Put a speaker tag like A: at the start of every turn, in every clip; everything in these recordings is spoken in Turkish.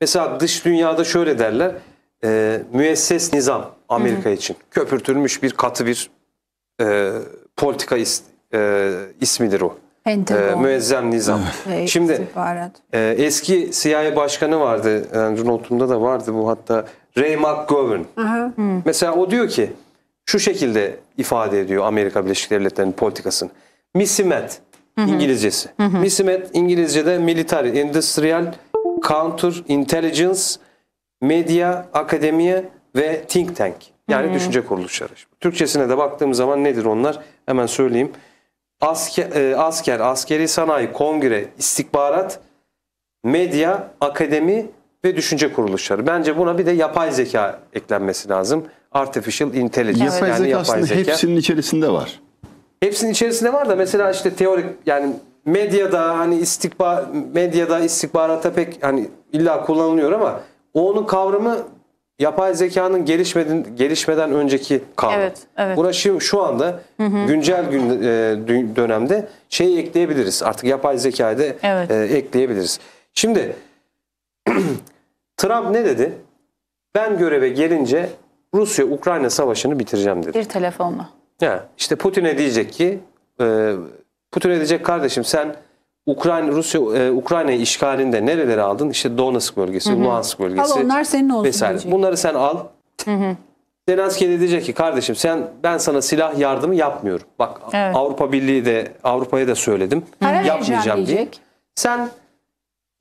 A: Mesela dış dünyada şöyle derler. E, müesses nizam Amerika için. Köpürtülmüş bir katı bir e, politika is, e, ismidir o. E,
B: Pentagon
A: müezzem nizam. Şimdi
B: istihbarat.
A: e, eski CIA başkanı vardı. Yani notumda da vardı bu hatta. Ray McGovern. Mesela o diyor ki şu şekilde ifade ediyor Amerika Birleşik Devletleri'nin politikasını. MISIMET İngilizcesi. MISIMET İngilizce'de Military, Industrial, Counter Intelligence, Media, Akademiye ve Think Tank. Yani düşünce kuruluşları. Türkçesine de baktığım zaman nedir onlar? Hemen söyleyeyim. Asker, e, asker, askeri sanayi, kongre, istihbarat, medya, akademi ve düşünce kuruluşları. Bence buna bir de yapay zeka eklenmesi lazım. Artificial intelligence
C: Yapay
A: yani
C: zeka
A: yapay
C: aslında
A: zeka.
C: hepsinin içerisinde var.
A: Hepsinin içerisinde var da mesela işte teorik yani medyada hani istikbar medyada istihbarata pek hani illa kullanılıyor ama onun kavramı yapay zekanın gelişmeden gelişmeden önceki kavram.
D: Evet, evet.
A: Buna şu, şu anda güncel gün, e, dönemde şeyi ekleyebiliriz. Artık yapay zekayı da
D: Evet.
A: e, ekleyebiliriz. Şimdi Trump ne dedi? Ben göreve gelince Rusya-Ukrayna savaşını bitireceğim dedi.
D: Bir telefonla.
A: Ya işte Putin'e diyecek ki e, Putin'e diyecek kardeşim sen Ukrayna Rusya e, Ukrayna'yı işgalinde nereleri aldın? İşte Donetsk bölgesi, Luhansk bölgesi.
B: Al onlar senin olsun
A: vesaire.
B: diyecek.
A: Bunları sen al. Zelenski de diyecek ki kardeşim sen ben sana silah yardımı yapmıyorum. Bak
D: Evet.
A: Avrupa Birliği de Avrupa'ya da söyledim.
B: Para
A: Yapmayacağım diye. Sen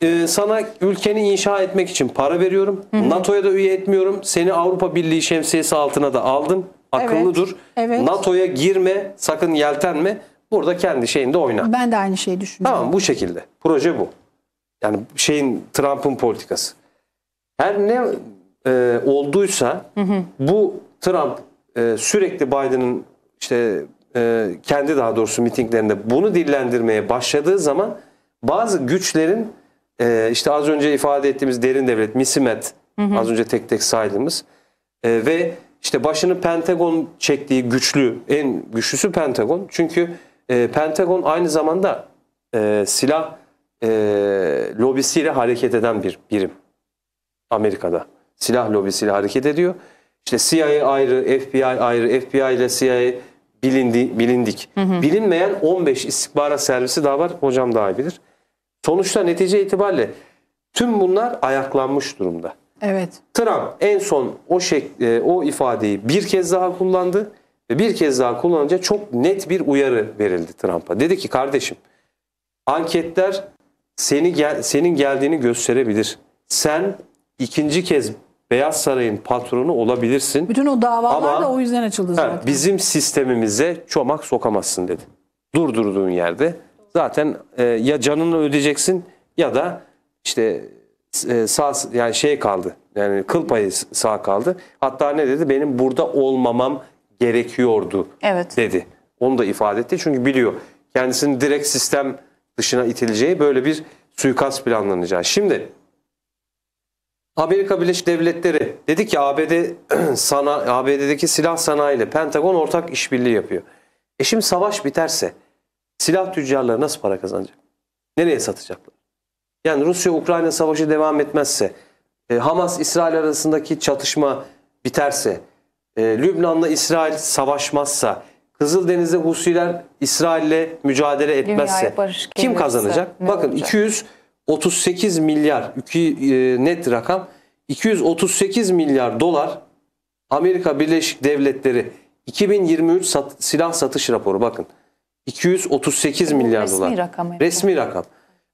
A: e, sana ülkeni inşa etmek için para veriyorum. NATO'ya da üye etmiyorum. Seni Avrupa Birliği şemsiyesi altına da aldım. Akıllı
B: Evet,
A: dur.
B: evet.
A: NATO'ya girme, sakın yeltenme. Burada kendi şeyinde oyna.
B: Ben de aynı şeyi düşünüyorum.
A: Tamam bu şekilde. Proje bu. Yani şeyin Trump'ın politikası. Her ne e, olduysa bu Trump e, sürekli Biden'ın işte e, kendi daha doğrusu mitinglerinde bunu dillendirmeye başladığı zaman bazı güçlerin e, işte az önce ifade ettiğimiz derin devlet, MISIMET az önce tek tek saydığımız e, ve işte başını Pentagon çektiği güçlü, en güçlüsü Pentagon. Çünkü e, Pentagon aynı zamanda e, silah e, lobisiyle hareket eden bir birim. Amerika'da. Silah lobisiyle hareket ediyor. İşte CIA ayrı, FBI ayrı, FBI ile CIA bilindi, bilindik. Bilinmeyen 15 istihbarat servisi daha var. Hocam daha iyi bilir. Sonuçta netice itibariyle tüm bunlar ayaklanmış durumda.
B: Evet.
A: Trump en son o şek e, o ifadeyi bir kez daha kullandı ve bir kez daha kullanınca çok net bir uyarı verildi Trump'a. Dedi ki kardeşim anketler seni gel, senin geldiğini gösterebilir. Sen ikinci kez Beyaz Saray'ın patronu olabilirsin.
B: Bütün o davalar
A: Ama-
B: da o yüzden açıldı zaten.
A: bizim sistemimize çomak sokamazsın dedi. Durdurduğun yerde zaten e, ya canını ödeyeceksin ya da işte e, sağ yani şey kaldı. Yani kıl payı sağ kaldı. Hatta ne dedi? Benim burada olmamam gerekiyordu
D: Evet.
A: dedi. Onu da ifade etti. Çünkü biliyor kendisinin direkt sistem dışına itileceği böyle bir suikast planlanacağı. Şimdi Amerika Birleşik Devletleri dedi ki ABD sana ABD'deki silah sanayi ile Pentagon ortak işbirliği yapıyor. E şimdi savaş biterse silah tüccarları nasıl para kazanacak? Nereye satacaklar? Yani Rusya-Ukrayna savaşı devam etmezse, e, Hamas-İsrail arasındaki çatışma biterse, e, Lübnan'la İsrail savaşmazsa, Kızıldeniz'de Husiler İsrail'le mücadele etmezse kim kazanacak? Bakın
D: olacak?
A: 238 milyar iki, e, net rakam 238 milyar dolar Amerika Birleşik Devletleri 2023 sat- silah satış raporu bakın. 238
D: Bu
A: milyar
D: resmi
A: dolar.
D: rakam, evet.
A: Resmi rakam.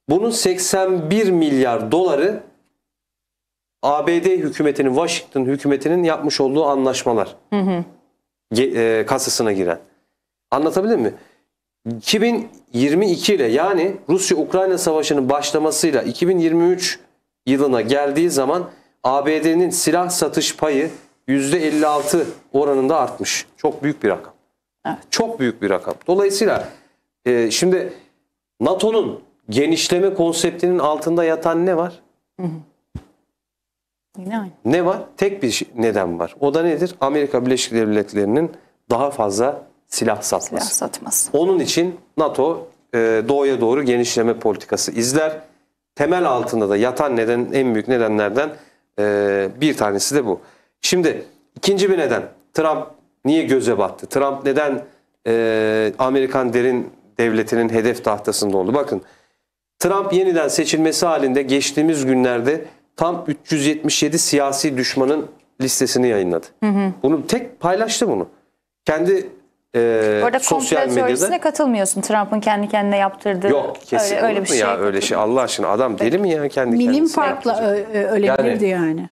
A: Bunun 81 milyar doları ABD hükümetinin, Washington hükümetinin yapmış olduğu anlaşmalar. Ge- e, kasasına giren. Anlatabildim mi? 2022 ile yani Rusya-Ukrayna savaşının başlamasıyla 2023 yılına geldiği zaman ABD'nin silah satış payı %56 oranında artmış. Çok büyük bir rakam.
D: Evet.
A: Çok büyük bir rakam. Dolayısıyla e, şimdi NATO'nun genişleme konseptinin altında yatan ne var?
D: Yine aynı.
A: Ne var? Tek bir şey- neden var. O da nedir? Amerika Birleşik Devletleri'nin daha fazla silah satması.
D: Silah satması.
A: Onun için NATO e, doğuya doğru genişleme politikası izler. temel altında da yatan neden en büyük nedenlerden e, bir tanesi de bu. Şimdi ikinci bir neden Trump niye göze battı? Trump neden e, Amerikan derin devletinin hedef tahtasında oldu? Bakın Trump yeniden seçilmesi halinde geçtiğimiz günlerde tam 377 siyasi düşmanın listesini yayınladı. Bunu tek paylaştı bunu. Kendi e,
B: Orada
A: sosyal medyada
B: katılmıyorsun. Trump'ın kendi kendine yaptırdığı
A: yok kesin
B: öyle, öyle bir şey.
A: ya öyle şey Allah aşkına adam deli mi ya kendi
C: Milim
A: kendisine
C: farkla
A: yaptıracak?
C: ölebilirdi yani.